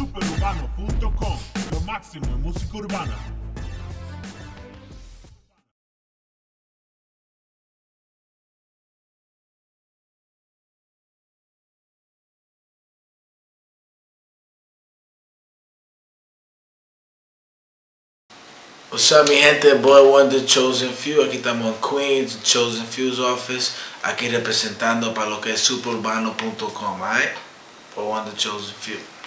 Superurbano.com, lo máximo en música urbana. What's up mi gente, Boy Wonder Chosen Few, aquí estamos en Queens, Chosen Few's office, aquí representando para lo que es superurbano.com, alright? Boy Wonder Chosen Few.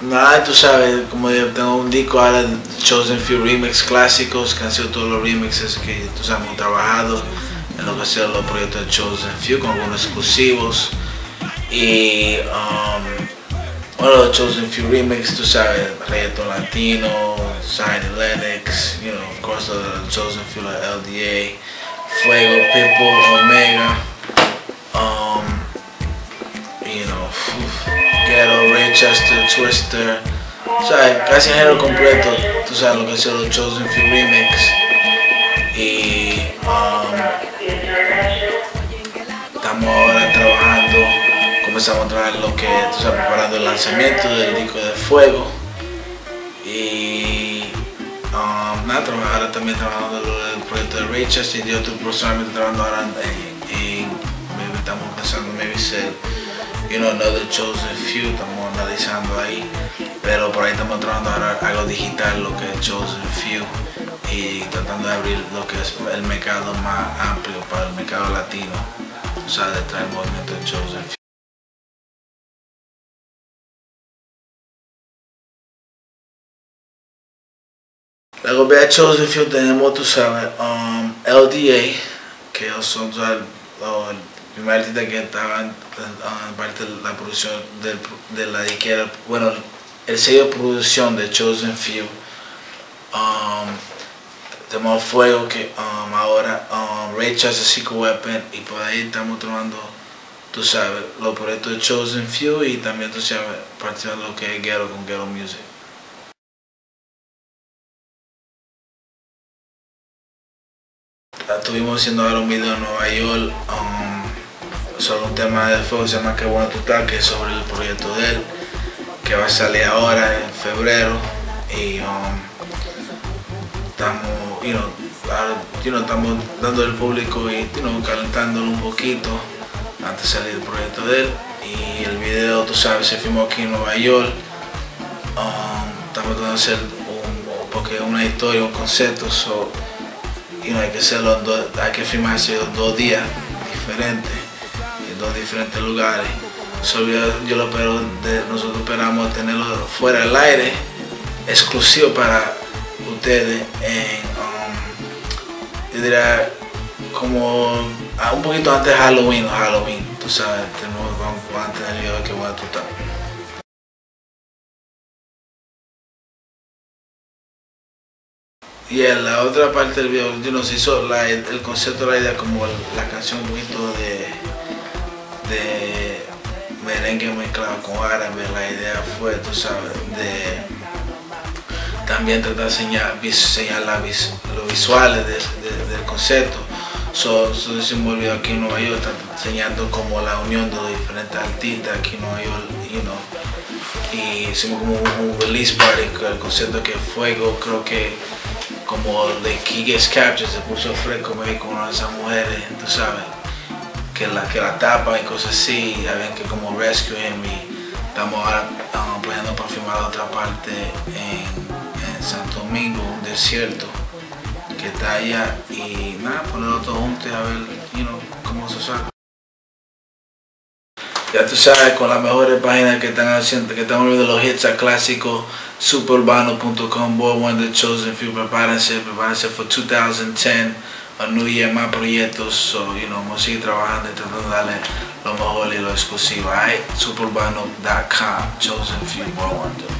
Nada, tú sabes, como yo tengo un disco ahora, Chosen Few Remix clásicos, que han sido todos los remixes que tú sabes, hemos trabajado en lo que son los proyectos de Chosen Few, con algunos exclusivos. Y um, bueno, los Chosen Few Remix, tú sabes, reggaeton latino, Zion Lennox, you know, of course, the Chosen Few, like LDA, Fuego, Pitbull, Omega, um, you know, Raychester, Twister, o sea, casi en completo, tú sabes lo que son los Chosen Few Remix. Y um, estamos ahora trabajando, comenzamos a trabajar lo que, tú sabes, preparando el lanzamiento del disco de Fuego. Y um, nada, ahora también trabajando el proyecto de Raychester y yo estoy personalmente trabajando ahora en, en maybe estamos pensando maybe ser you know, another chosen few, estamos analizando ahí, pero por ahí estamos trabajando ahora algo digital, lo que es chosen few, y tratando de abrir lo que es el mercado más amplio para el mercado latino, o sea, detrás del movimiento de chosen few. Luego ve a Chosen Few tenemos, tú sabes, um, LDA, que ellos son los- primer artista que estaba en, en parte de la producción de la disquera, bueno, el sello de producción de Chosen Few. Um, tenemos Fuego que um, ahora um, Ray Charles Secret Weapon y por ahí estamos tomando, tú sabes, los proyectos de Chosen Few y también tú sabes, participando lo que es Ghetto con Ghetto Music. Estuvimos haciendo ahora un video en Nueva York um, sobre un tema de fuego, se llama Qué bueno tú que es sobre el proyecto de él, que va a salir ahora en febrero. Y um, estamos, you know, you estamos dando al público y you know, calentándolo un poquito antes de salir el proyecto de él. Y el video, tú sabes, se filmó aquí en Nueva York. Um, estamos tratando de hacer un, porque una historia, un concepto. So, y no hay que hacerlo hay que filmarse dos días diferentes, en dos diferentes lugares. So, yo, yo lo espero, de- nosotros esperamos tenerlo fuera del aire, exclusivo para ustedes en, um, yo diría, como un poquito antes de Halloween Halloween, tú sabes, tenemos, vamos, vamos a tener de qué bueno tú estás. Y en la otra parte del video, yo nos hizo el, el concepto la idea como la canción un poquito de, de merengue mezclado con árabe. La idea fue, tú sabes, de también tratar de señalar, señalar vis- los visuales de- de- del concepto. So, video aquí en Nueva York, enseñando como la unión de los diferentes artistas aquí en Nueva York, you know. Y hicimos como un, un release party, el concepto que Fuego, creo que como de Key Gets Captured se puso fresco me con esas mujeres, tú sabes, que la, que la tapan y cosas así, y habían que como rescue y estamos ahora um, planeando para filmar otra parte en, Santo Domingo, un desierto que está allá y nada, ponerlo todo junto y a ver, cómo se saca. Ya tú sabes, con las mejores páginas que están haciendo, que están volviendo los hits a clásicos, superurbano.com, Boy Wonder Chosen Few, prepárense, prepárense for 2010, a New Year, más proyectos, so, you know, vamos a seguir trabajando y tratando de darle lo mejor y lo exclusivo, alright? Superurbano.com, Chosen Few, Boy Wonder.